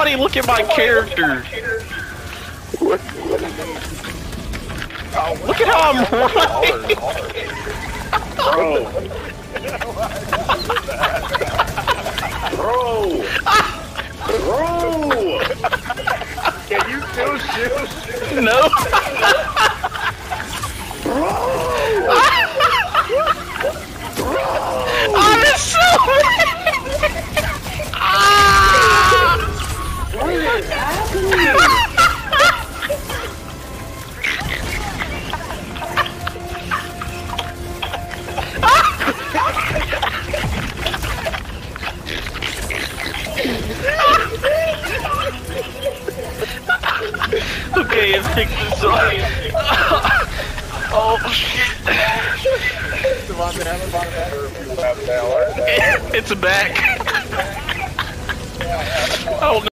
Somebody look at my character. Look at how I'm oh, running. Bro. Bro. Bro. Can you still shoot? No. Okay, let's take this oh shit. It's back. Oh no.